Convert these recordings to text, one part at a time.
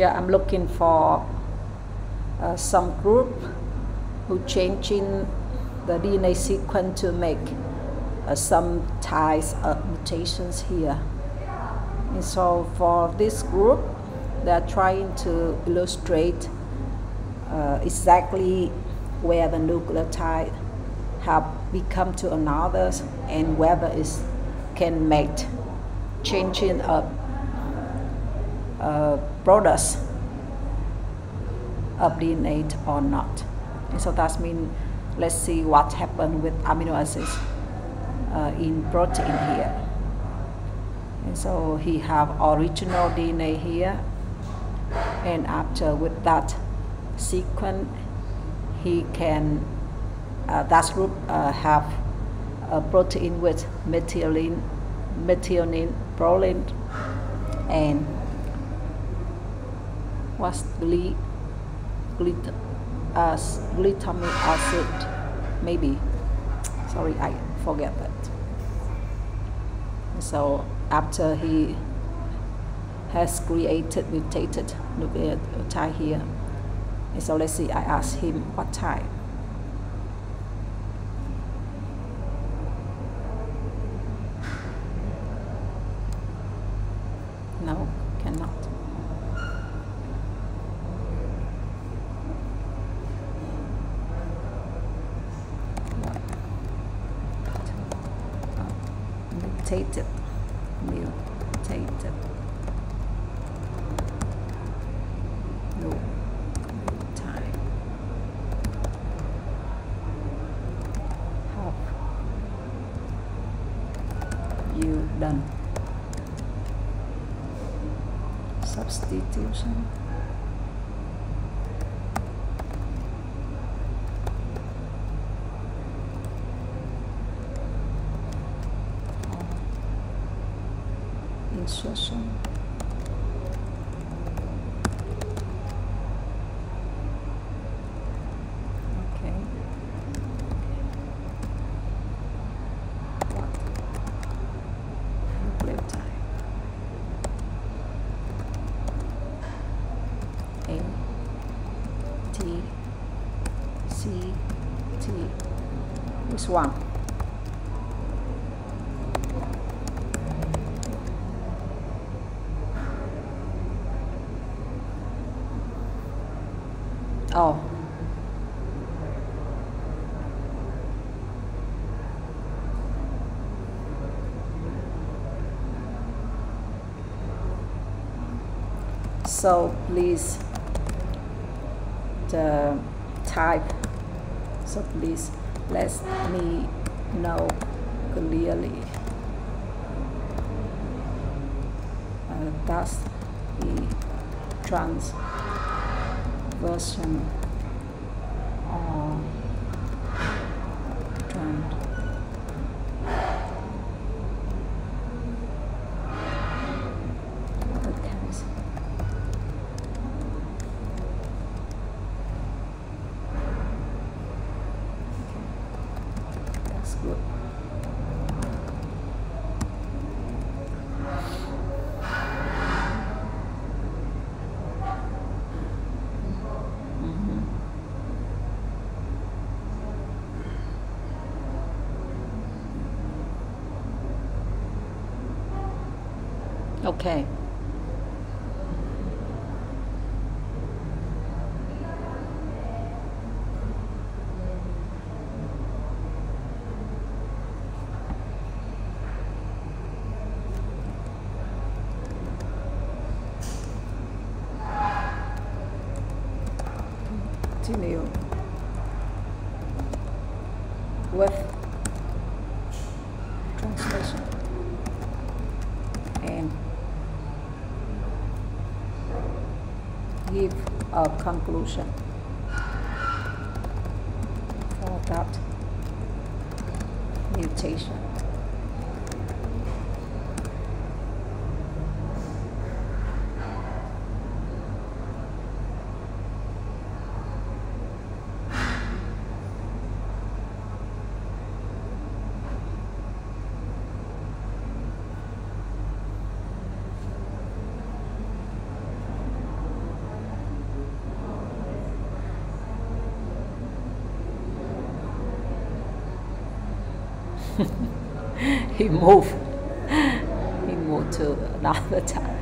Yeah, I'm looking for uh, some group who changing the DNA sequence to make uh, some types of mutations here. And so for this group, they're trying to illustrate uh, exactly where the nucleotide have become to another and whether it can make changing uh, products of DNA or not. And so that means let's see what happened with amino acids uh, in protein here. And so he have original DNA here and after with that sequence he can uh, that group uh, have a protein with methionine, methionine, proline, and what's gli, glit, uh, glutamic acid, maybe. Sorry, I forget that. So after he has created mutated nucleotide here, and so let's see, I ask him what type. No, cannot. Mutated, mutated. No, time. Have you done? substitution. Insertion. Okay. What? Nucleotide. A T C T which one? Oh. So please the type. So please let me know clearly. Uh, that's the trans version or uh, trans. Okay. That's good. Mhm. Okay. Continue with translation and a conclusion for that mutation. he moved. He moved to another town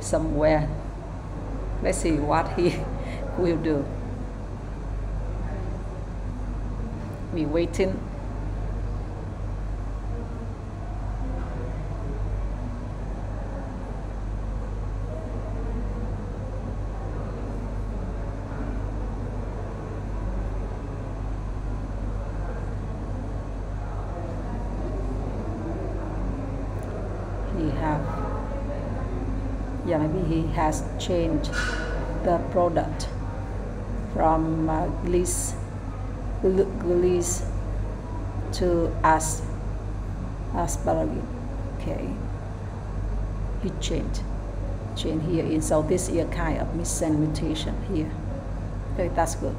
somewhere. Let's see what he will do. We waiting. He have, yeah, maybe he has changed the product from uh, gliss, gl- gliss to as asparagine. Okay, he changed, changed here in so this is a kind of missense mutation here. Okay, that's good.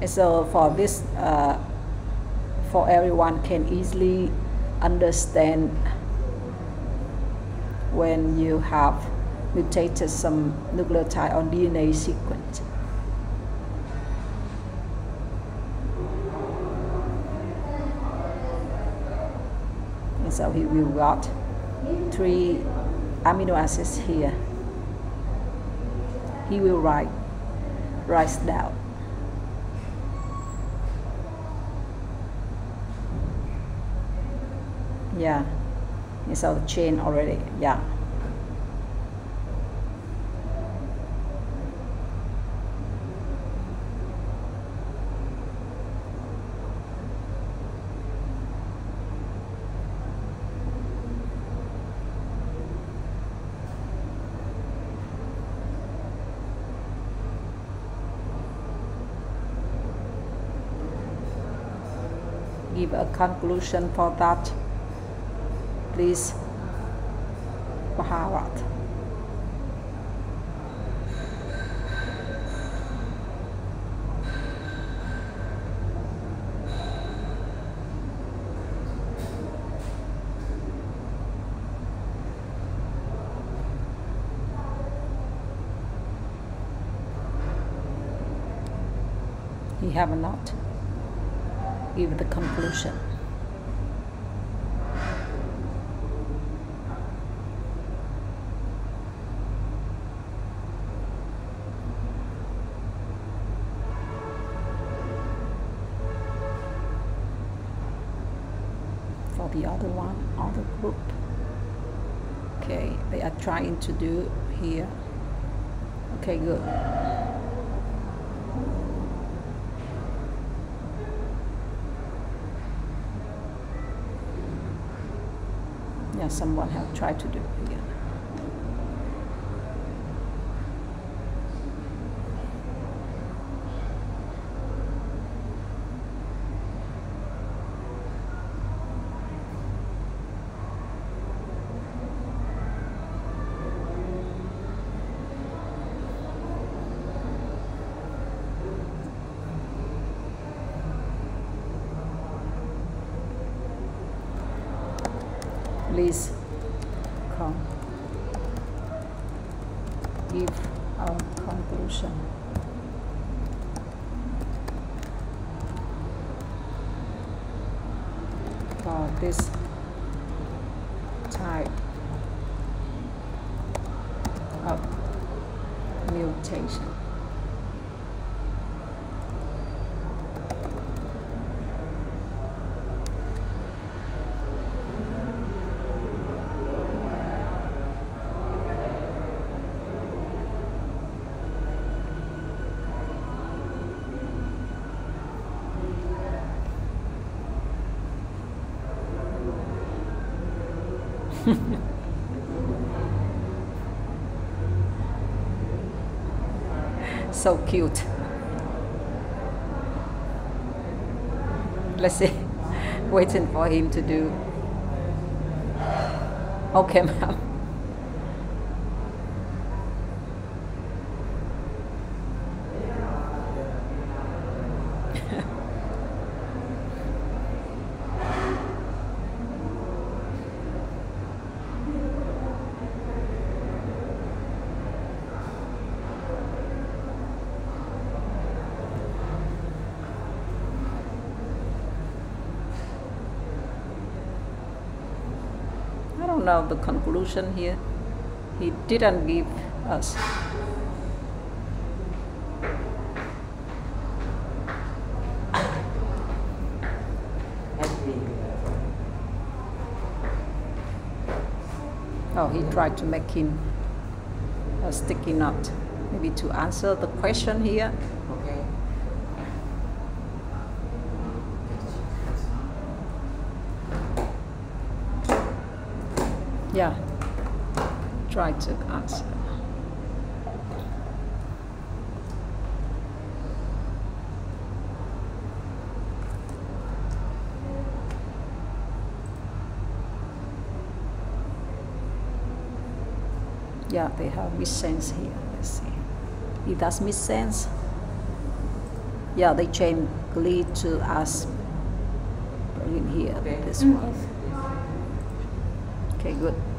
And so for this, uh, for everyone can easily understand when you have mutated some nucleotide on DNA sequence. And so he will got three amino acids here. He will write write down. Yeah, it's our chain already. Yeah. give a conclusion for that, please, Bharat. He have not give the conclusion. For the other one, other group. Okay, they are trying to do here. Okay, good. yeah, someone have tried to do here. Please come give our conclusion. For this type of mutation. so cute. Let's see. Waiting for him to do. Okay, ma'am. Know the conclusion here. He didn't give us. Oh, he tried to make him a sticky note. Maybe to answer the question here. Okay. Yeah. Try to answer. Yeah, they have missense here. Let's see. It does missense. Yeah, they change glee to us. Bring in here, Okay. this Mm, one. Okay, good.